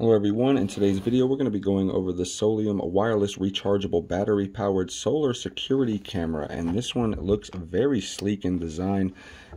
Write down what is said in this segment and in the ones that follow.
Hello everyone, in today's video we're going to be going over the Soliom wireless rechargeable battery powered solar security camera and this one looks very sleek in design.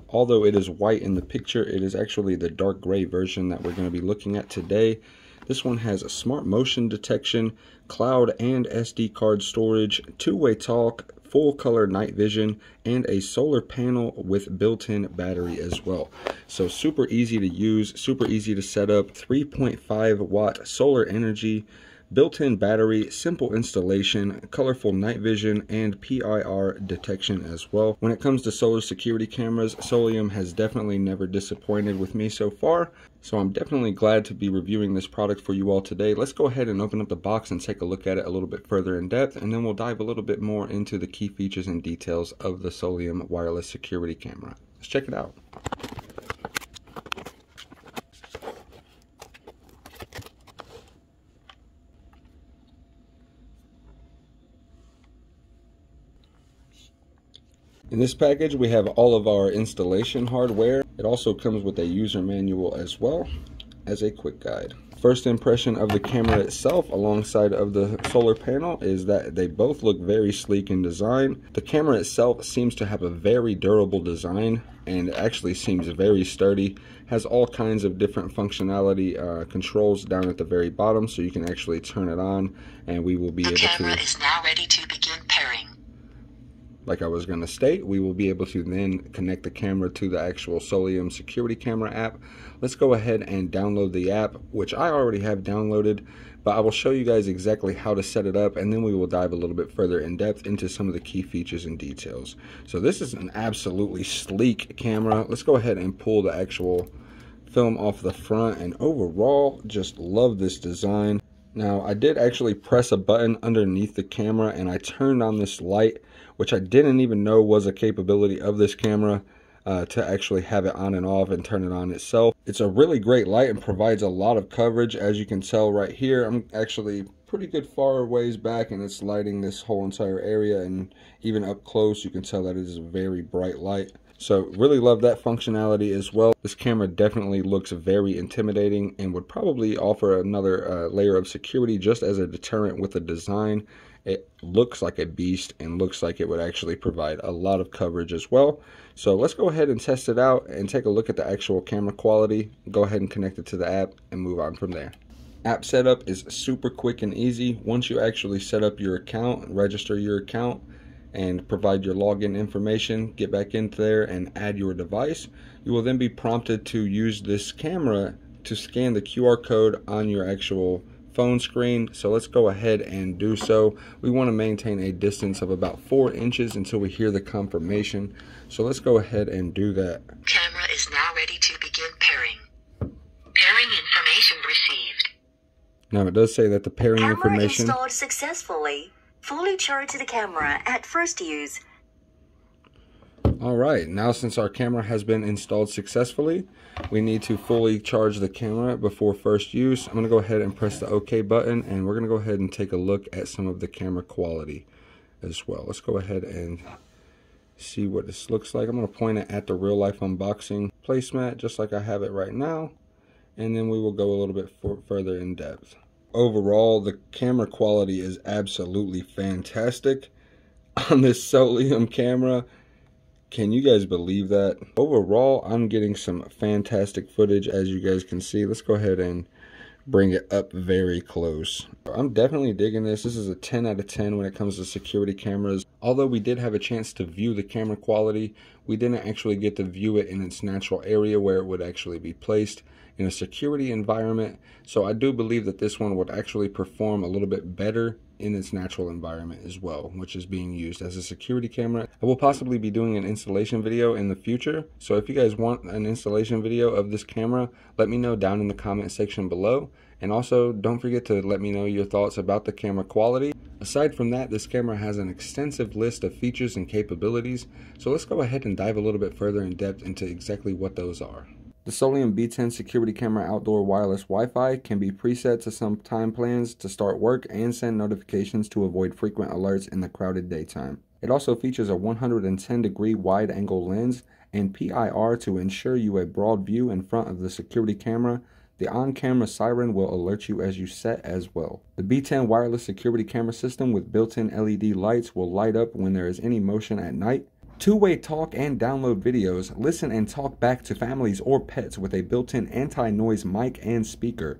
Although it is white in the picture, it is actually the dark gray version that we're going to be looking at today. This one has a smart motion detection, cloud and SD card storage, two-way talk, full color night vision, and a solar panel with built-in battery as well. So super easy to use, super easy to set up, 3.5 watt solar energy, built-in battery, simple installation, colorful night vision, and PIR detection as well. When it comes to solar security cameras, Soliom has definitely never disappointed with me so far, so I'm definitely glad to be reviewing this product for you all today. Let's go ahead and open up the box and take a look at it a little bit further in depth, and then we'll dive a little bit more into the key features and details of the Soliom wireless security camera. Let's check it out. In this package, we have all of our installation hardware. It also comes with a user manual as well as a quick guide. First impression of the camera itself alongside of the solar panel is that they both look very sleek in design. The camera itself seems to have a very durable design and actually seems very sturdy. Has all kinds of different functionality uh, controls down at the very bottom so you can actually turn it on and we will be the able to... The camera is now ready to begin like I was going to state, we will be able to then connect the camera to the actual Soliom security camera app. Let's go ahead and download the app, which I already have downloaded, but I will show you guys exactly how to set it up and then we will dive a little bit further in depth into some of the key features and details. So this is an absolutely sleek camera. Let's go ahead and pull the actual film off the front and overall just love this design. Now I did actually press a button underneath the camera and I turned on this light which I didn't even know was a capability of this camera uh, to actually have it on and off and turn it on itself. It's a really great light and provides a lot of coverage. As you can tell right here, I'm actually pretty good far ways back and it's lighting this whole entire area and even up close you can tell that it is a very bright light. So really love that functionality as well. This camera definitely looks very intimidating and would probably offer another uh, layer of security just as a deterrent with the design. It looks like a beast and looks like it would actually provide a lot of coverage as well. So let's go ahead and test it out and take a look at the actual camera quality. Go ahead and connect it to the app and move on from there. App setup is super quick and easy. Once you actually set up your account, and register your account, and provide your login information, get back into there and add your device, you will then be prompted to use this camera to scan the QR code on your actual phone screen. So let's go ahead and do so. We want to maintain a distance of about four inches until we hear the confirmation. So let's go ahead and do that. Camera is now ready to begin pairing. Pairing information received. Now it does say that the pairing camera information installed successfully. Fully charge the camera at first use. All right, now since our camera has been installed successfully, we need to fully charge the camera before first use. I'm gonna go ahead and press the OK button and we're gonna go ahead and take a look at some of the camera quality as well. Let's go ahead and see what this looks like. I'm gonna point it at the real life unboxing placemat just like I have it right now. And then we will go a little bit further in depth. Overall, the camera quality is absolutely fantastic on this Soliom camera. Can you guys believe that? Overall, I'm getting some fantastic footage as you guys can see. Let's go ahead and bring it up very close. I'm definitely digging this. This is a 10 out of 10 when it comes to security cameras. Although we did have a chance to view the camera quality, we didn't actually get to view it in its natural area where it would actually be placed in a security environment. So I do believe that this one would actually perform a little bit better in its natural environment as well, which is being used as a security camera. I will possibly be doing an installation video in the future. So if you guys want an installation video of this camera, let me know down in the comment section below. And also don't forget to let me know your thoughts about the camera quality. Aside from that, this camera has an extensive list of features and capabilities. So let's go ahead and dive a little bit further in depth into exactly what those are. The Soliom B10 security camera outdoor wireless Wi-Fi can be preset to some time plans to start work and send notifications to avoid frequent alerts in the crowded daytime. It also features a 110 degree wide angle lens and PIR to ensure you a broad view in front of the security camera The on camera siren will alert you as you set as well. The B10 wireless security camera system with built in LED lights will light up when there is any motion at night. Two way talk and download videos, listen and talk back to families or pets with a built in anti noise mic and speaker.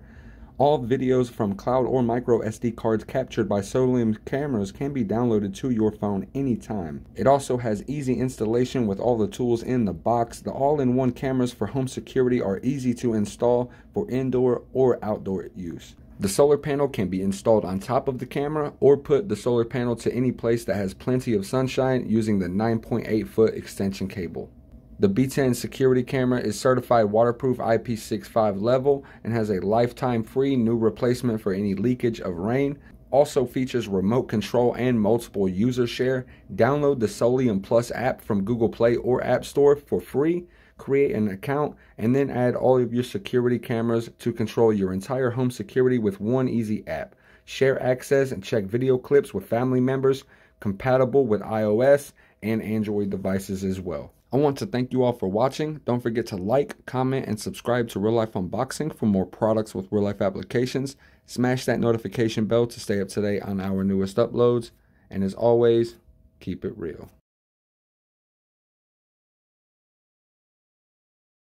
All videos from cloud or micro SD cards captured by Soliom cameras can be downloaded to your phone anytime. It also has easy installation with all the tools in the box. The all in one cameras for home security are easy to install for indoor or outdoor use. The solar panel can be installed on top of the camera or put the solar panel to any place that has plenty of sunshine using the 9.8 foot extension cable. The B10 security camera is certified waterproof IP65 level and has a lifetime free new replacement for any leakage of rain. Also features remote control and multiple user share. Download the Soliom Plus app from Google Play or App Store for free. Create an account and then add all of your security cameras to control your entire home security with one easy app. Share access and check video clips with family members, compatible with iOS and Android devices as well. I want to thank you all for watching. Don't forget to like, comment, and subscribe to Real Life Unboxing for more products with real life applications. Smash that notification bell to stay up to date on our newest uploads. And as always, keep it real.